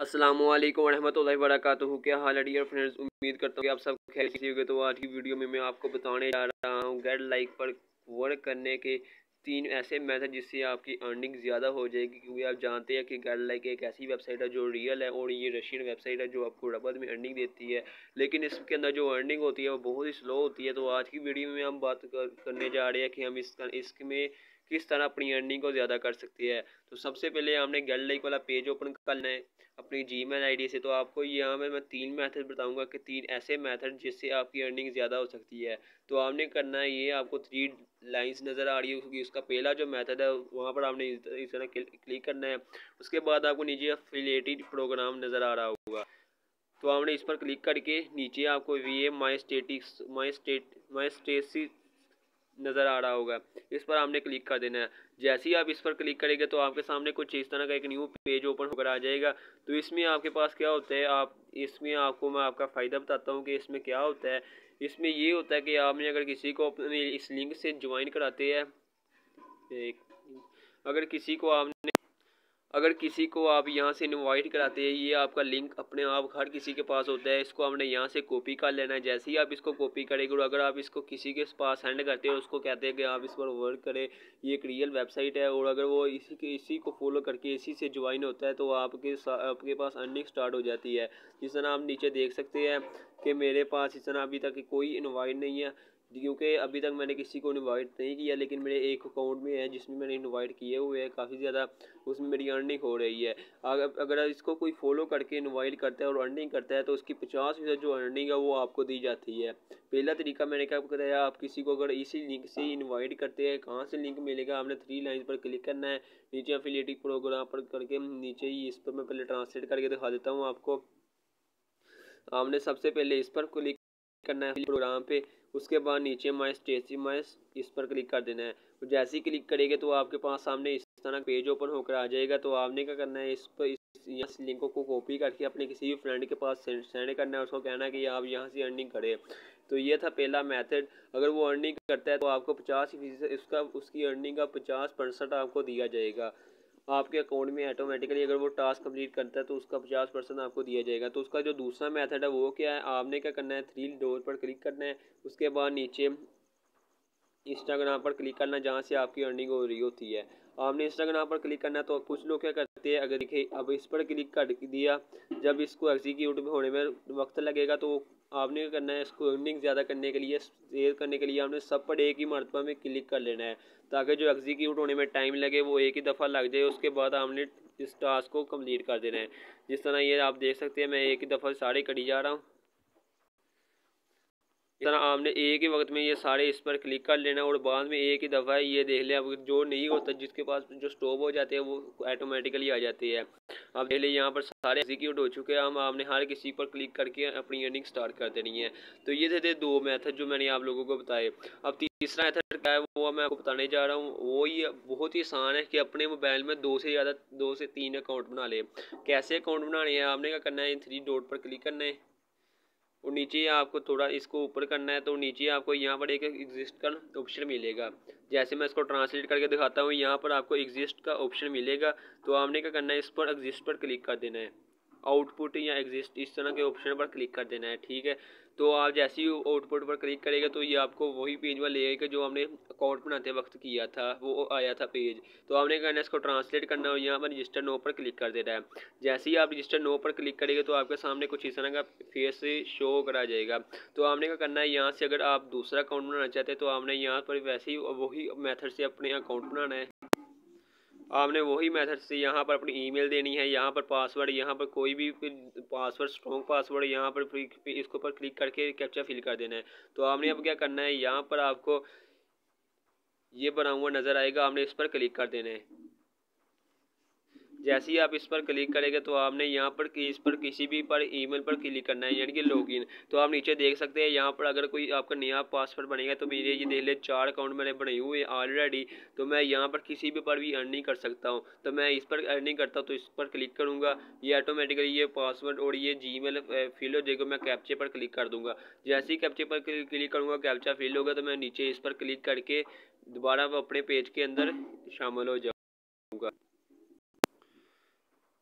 असलम वरहमल वरक क्या हाल है डियर फ्रेंड्स उम्मीद करता हूँ कि आप सब किसी होंगे। तो आज की वीडियो में मैं आपको बताने जा रहा हूँ गेट लाइक पर वर्क करने के तीन ऐसे मेथड जिससे आपकी अर्निंग ज़्यादा हो जाएगी। क्योंकि आप जानते हैं कि गेट लाइक एक ऐसी वेबसाइट है जो रियल है और ये रशियन वेबसाइट है जो आपको डबल में अर्निंग देती है। लेकिन इसके अंदर जो अर्निंग होती है, वो बहुत ही स्लो होती है। तो आज की वीडियो में हम बात करने जा रहे हैं कि हम इसका इसमें किस तरह अपनी अर्निंग को ज़्यादा कर सकती है। तो सबसे पहले हमने गेट लाइक वाला पेज ओपन करना है। अपनी जी मेल आई से तो आपको यहाँ में मैं तीन मेथड बताऊँगा कि तीन ऐसे मेथड जिससे आपकी अर्निंग ज़्यादा हो सकती है। तो आपने करना है ये, आपको थ्री लाइंस नज़र आ रही है क्योंकि उसका पहला जो मेथड है, वहाँ पर आपने इस तरह क्लिक करना है। उसके बाद आपको नीचे अफिलेटेड प्रोग्राम नज़र आ रहा होगा। तो आपने इस पर क्लिक करके नीचे आपको V A my statistics my state my Stacy नज़र आ रहा होगा। इस पर आपने क्लिक कर देना है। जैसे ही आप इस पर क्लिक करेंगे तो आपके सामने कुछ इस तरह का एक न्यू पेज ओपन होकर आ जाएगा। तो इसमें आपके पास क्या होता है? आप, इसमें आपको मैं आपका फ़ायदा बताता हूँ कि इसमें क्या होता है। इसमें ये होता है कि आपने अगर किसी को अपने इस लिंक से ज्वाइन कराते हैं, एक, अगर किसी को आपने अगर किसी को आप यहाँ से इनवाइट कराते हैं, ये आपका लिंक अपने आप हर किसी के पास होता है, इसको हमने यहाँ से कॉपी कर लेना है। जैसे ही आप इसको कॉपी करेंगे और अगर आप इसको किसी के पास सेंड करते हैं, उसको कहते हैं कि आप इस पर वर्क करें, ये एक रियल वेबसाइट है और अगर वो इसी के, इसी को फॉलो करके इसी से ज्वाइन होता है तो आपके आपके पास अर्निंग स्टार्ट हो जाती है। जिस तरह आप नीचे देख सकते हैं कि मेरे पास इस तरह अभी तक कोई इन्वाइट नहीं है। क्योंकि अभी तक मैंने किसी को इनवाइट नहीं किया, लेकिन मेरे एक अकाउंट में है जिसमें मैंने इनवाइट किए हुए हैं, काफ़ी ज़्यादा उसमें मेरी अर्निंग हो रही है। अगर अगर इसको कोई फॉलो करके इनवाइट करता है और अर्निंग करता है तो उसकी पचास फ़ीसद जो अर्निंग है, वो आपको दी जाती है। पहला तरीका मैंने क्या बताया, आप किसी को अगर इसी लिंक से इन्वाइट करते हैं, कहाँ से लिंक मिलेगा, आपने थ्री लाइन पर क्लिक करना है, नीचे अफिलेटिव प्रोग्राम पर करके, नीचे ही इस पर मैं पहले ट्रांसलेट करके दिखा देता हूँ आपको। आपने सबसे पहले इस पर क्लिक करना है प्रोग्राम पे, उसके बाद नीचे माई स्टेसी माई इस पर क्लिक कर देना है। तो जैसे ही क्लिक करेंगे तो आपके पास सामने इस तरह पेज ओपन होकर आ जाएगा। तो आपने क्या करना है, इस पर इस लिंक को कॉपी करके अपने किसी भी फ्रेंड के पास सेंड करना है। उसको कहना है कि आप यहाँ से अर्निंग करें। तो ये था पहला मेथड अगर वो अर्निंग करता है तो आपको पचास फ़ीसद, उसका, उसकी अर्निंग का पचास परसेंट आपको दिया जाएगा। आपके अकाउंट में ऑटोमेटिकली अगर वो टास्क कंप्लीट करता है तो उसका पचास परसेंट आपको दिया जाएगा। तो उसका जो दूसरा मेथड है, वो क्या है? आपने क्या करना है? थ्री डोर पर क्लिक करना है। उसके बाद नीचे इंस्टाग्राम पर क्लिक करना, जहाँ से आपकी अर्निंग हो रही होती है। आपने इंस्टाग्राम पर क्लिक करना है तो कुछ लोग क्या करते हैं? अगर देखिए, अब इस पर क्लिक कर दिया, जब इसको एग्जीक्यूट होने में वक्त लगेगा तो आपने क्या करना है, इसको अर्निंग ज़्यादा करने के लिए शेयर करने के लिए आपने सब पर एक ही मरतबा में क्लिक कर लेना है, ताकि जो एग्जीक्यूट होने में टाइम लगे, वो एक ही दफ़ा लग जाए, उसके बाद आपने इस टास्क को कंप्लीट कर देना है। जिस तरह ये आप देख सकते हैं, मैं एक ही दफ़ा सारे करी जा रहा हूँ। इस तरह आपने एक ही वक्त में ये सारे इस पर क्लिक कर लेना और बाद में एक ही दफ़ा ये देख लें, अब जो नहीं होता, जिसके पास जो स्टॉप हो जाते हैं, वो ऑटोमेटिकली आ जाती है। अब देख लें, यहाँ पर सारे एग्जीक्यूट हो चुके हैं। हम आपने हर किसी पर क्लिक करके अपनी अर्निंग स्टार्ट कर देनी है। तो ये थे थे दो मैथड जो मैंने आप लोगों को बताए। अब तीसरा मैथड क्या है, वो मैं आपको बताने जा रहा हूँ। वो ये बहुत ही आसान है कि अपने मोबाइल में दो से ज़्यादा, दो से तीन अकाउंट बना ले। कैसे अकाउंट बनाने हैं? आपने क्या करना है? इन थ्री डॉट पर क्लिक करना है। और नीचे आपको थोड़ा इसको ऊपर करना है तो नीचे आपको यहाँ पर एक एग्जिस्ट का ऑप्शन मिलेगा। जैसे मैं इसको ट्रांसलेट करके दिखाता हूँ, यहाँ पर आपको एग्जिस्ट का ऑप्शन मिलेगा। तो आपने क्या करना है, इस पर एग्जिस्ट पर क्लिक कर देना है। आउटपुट या एग्जिस्ट इस तरह के ऑप्शन पर क्लिक कर देना है, ठीक है? तो आप जैसे ही आउटपुट पर क्लिक करेंगे तो ये आपको वही पेज में ले आएगा जो हमने अकाउंट बनाते वक्त किया था, वो आया था पेज तो आपने करना इसको ट्रांसलेट करना और यहाँ पर रजिस्टर नो पर क्लिक कर देना है। जैसे ही आप रजिस्टर नो पर क्लिक करेंगे तो आपके सामने कुछ इस तरह का फेस शो करा जाएगा। तो आपने क्या करना है, यहाँ से अगर आप दूसरा अकाउंट बनाना चाहते हैं तो आपने यहाँ पर वैसे ही वही मैथड से अपने अकाउंट बनाना है। आपने वही मेथड से यहाँ पर अपनी ईमेल देनी है, यहाँ पर पासवर्ड, यहाँ पर कोई भी पासवर्ड स्ट्रॉन्ग पासवर्ड यहाँ पर इसके ऊपर क्लिक करके कैप्चा फिल कर देना है। तो आपने अब क्या करना है, यहाँ पर आपको ये बना हुआ नज़र आएगा, आपने इस पर क्लिक कर देना है। जैसे ही आप इस पर क्लिक करेंगे तो आपने यहाँ पर इस पर किसी भी पर ईमेल पर क्लिक करना है, यानी कि लॉगिन। तो आप नीचे देख सकते हैं, यहाँ पर अगर कोई आपका नया पासवर्ड बनेगा तो मेरे ये देख ले, चार अकाउंट मैंने बने हुए हैं ऑलरेडी तो मैं यहाँ पर किसी भी पर भी अर्निंग कर सकता हूँ। तो मैं इस पर अर्निंग करता हूँ तो इस पर क्लिक करूँगा। ये ऑटोमेटिकली ये पासवर्ड और ये जी मेल फिल हो जाएगा, मैं कैप्चे पर क्लिक कर दूँगा। जैसे ही कैप्चे पर क्लिक करूँगा कैप्चा फिल होगा तो मैं नीचे इस पर क्लिक करके दोबारा अपने पेज के अंदर शामिल हो जाऊँगा।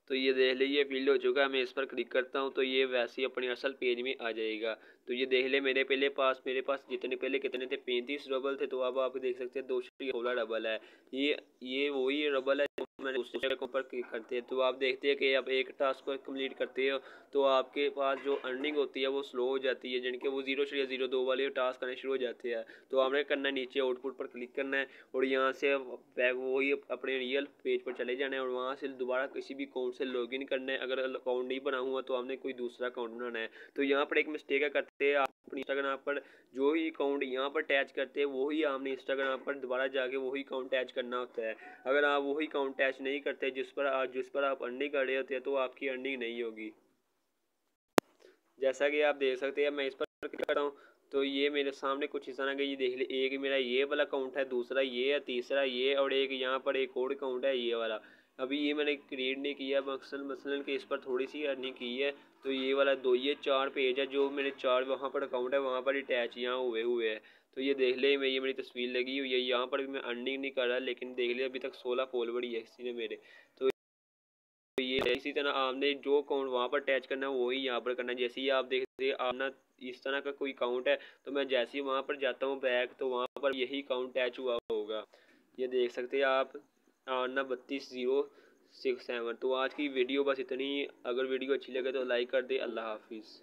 तो ये देख लीजिए फ़ील्ड हो चुका है, मैं इस पर क्लिक करता हूँ तो ये वैसे ही अपने असल पेज में आ जाएगा। तो ये देख ले, मेरे पहले पास, मेरे पास जितने पहले कितने थे? पैंतीस डबल थे तो अब आप देख सकते हैं, दो सौ सोलह रबल है। ये ये वही डबल है मैंने दूसरे जगह पर क्लिक करते हैं। तो आप देखते हैं कि अब एक टास्क को कंप्लीट करते हो तो आपके पास जो अर्निंग होती है, वो स्लो हो जाती है जिनके वो ज़ीरो या ज़ीरो दो वाले टास्क करने शुरू हो जाते हैं। तो आपने करना है नीचे आउटपुट पर क्लिक करना है, और यहाँ से वही अपने रियल पेज पर चले जाना है, और वहाँ से दोबारा किसी भी अकाउंट से लॉगिन करना है। अगर अकाउंट नहीं बना हुआ तो आपने कोई दूसरा अकाउंट बनाना है। तो यहाँ पर एक मिस्टेक है करते आप अपनी इंस्टाग्राम पर जो ही अकाउंट यहाँ पर अटैच करते हैं, वही आपने इंस्टाग्राम पर दोबारा जाके वही अकाउंट अटैच करना होता है। अगर आप वही अकाउंट अटैच नहीं करते, जिस पर आप जिस पर आप अर्निंग कर रहे होते हैं तो आपकी अर्निंग नहीं होगी। जैसा कि आप देख सकते हैं, मैं इस पर क्लिक कर रहा हूँ तो ये मेरे सामने कुछ इस तरह का ये देख ले एक मेरा ये वाला अकाउंट है, दूसरा ये है, तीसरा ये और एक यहाँ पर एक और अकाउंट है, ये वाला। अभी ये मैंने क्रिएट नहीं किया मकसन मसलन कि इस पर थोड़ी सी अर्निंग की है तो ये वाला दो, ये चार पेज है, जो मेरे चार वहाँ पर अकाउंट है, वहाँ पर अटैच यहाँ हुए हुए हैं। तो ये देख ले मैं ये मेरी तस्वीर लगी हुई है। यहाँ पर भी मैं अर्निंग नहीं कर रहा, लेकिन देख ले, अभी तक सोलह फॉलोवर ही है इसी ने मेरे। तो ये इसी तरह आपने जो अकाउंट वहाँ पर अटैच करना है वही यहाँ पर करना है। जैसे ही आप देखते आप ना इस तरह का कोई अकाउंट है तो मैं जैसे ही वहाँ पर जाता हूँ बैक तो वहाँ पर यही अकाउंट अटैच हुआ होगा। ये देख सकते हैं आप आना बत्तीस ज़ीरो सिक्स सेवन। तो आज की वीडियो बस इतनी अगर वीडियो अच्छी लगे तो लाइक कर दे। अल्लाह हाफिज़।